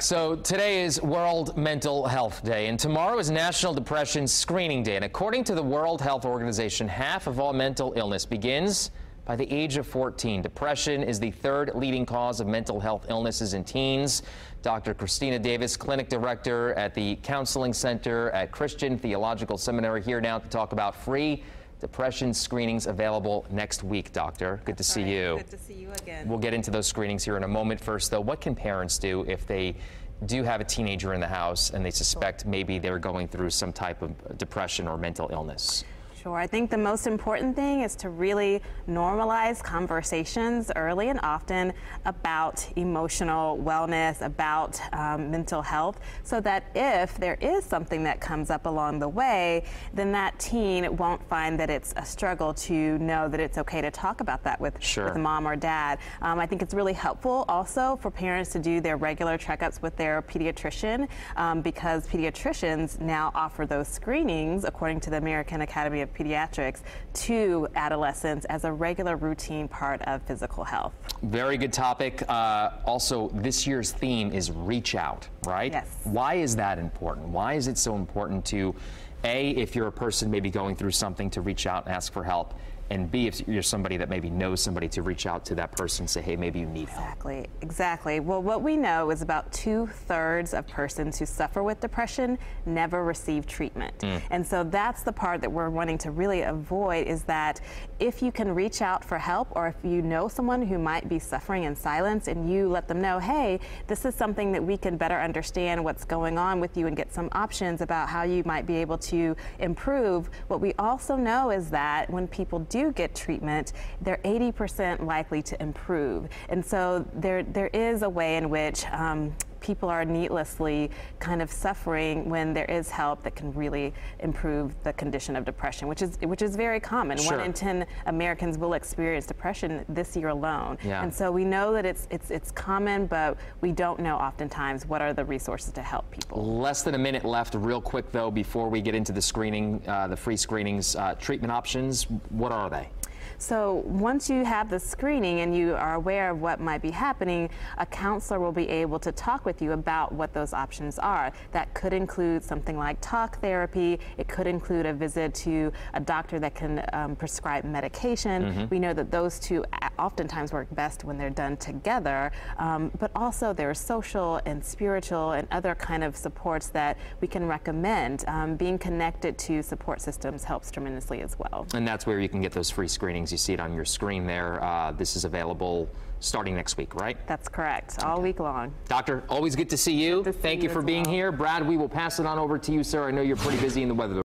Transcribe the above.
So today is World Mental Health Day and tomorrow is National Depression Screening Day. And according to the World Health Organization, half of all mental illness begins by the age of 14. Depression is the third leading cause of mental health illnesses in teens. Dr. Christina Davis, clinic director at the Counseling Center at Christian Theological Seminary here now to talk about free depression screenings available next week, doctor. Good That's to see right. you. Good to see you again. We'll get into those screenings here in a moment. First, though, what can parents do if they do have a teenager in the house and they suspect maybe they're going through some type of depression or mental illness? Sure. I think the most important thing is to really normalize conversations early and often about emotional wellness, about um, mental health, so that if there is something that comes up along the way, then that teen won't find that it's a struggle to know that it's okay to talk about that with, Sure. with mom or dad. Um, I think it's really helpful also for parents to do their regular checkups with their pediatrician um, because pediatricians now offer those screenings, according to the American Academy of Pediatrics, to adolescents as a regular routine part of physical health. Very good topic. Uh, also, this year's theme is reach out, right? Yes. Why is that important? Why is it so important to, A, if you're a person maybe going through something, to reach out and ask for help? And B, if you're somebody that maybe knows somebody, to reach out to that person and say, hey, maybe you need help. Exactly, exactly. Well, what we know is about two thirds of persons who suffer with depression never receive treatment. Mm. And so that's the part that we're wanting to really avoid is that if you can reach out for help or if you know someone who might be suffering in silence and you let them know, hey, this is something that we can better understand what's going on with you and get some options about how you might be able to improve. What we also know is that when people do get treatment, they're 80% likely to improve. And so there, there is a way in which um, people are needlessly kind of suffering when there is help that can really improve the condition of depression, which is which is very common. Sure. One in ten Americans will experience depression this year alone. Yeah. And so we know that it's it's it's common, but we don't know oftentimes what are the resources to help people. Less than a minute left, real quick though, before we get into the screening, uh, the free screenings, uh, treatment options, what are they? So once you have the screening and you are aware of what might be happening, a counselor will be able to talk with you about what those options are. That could include something like talk therapy. It could include a visit to a doctor that can um, prescribe medication. We know that those two oftentimes work best when they're done together. Um, but also there are social and spiritual and other kind of supports that we can recommend. Um, being connected to support systems helps tremendously as well. And that's where you can get those free screenings. You see it on your screen there. Uh, this is available starting next week, right? That's correct, all week long. Doctor, always good to see you. To see Thank you you for being well. here. Brad, we will pass it on over to you, sir. I know you're pretty busy in the weather.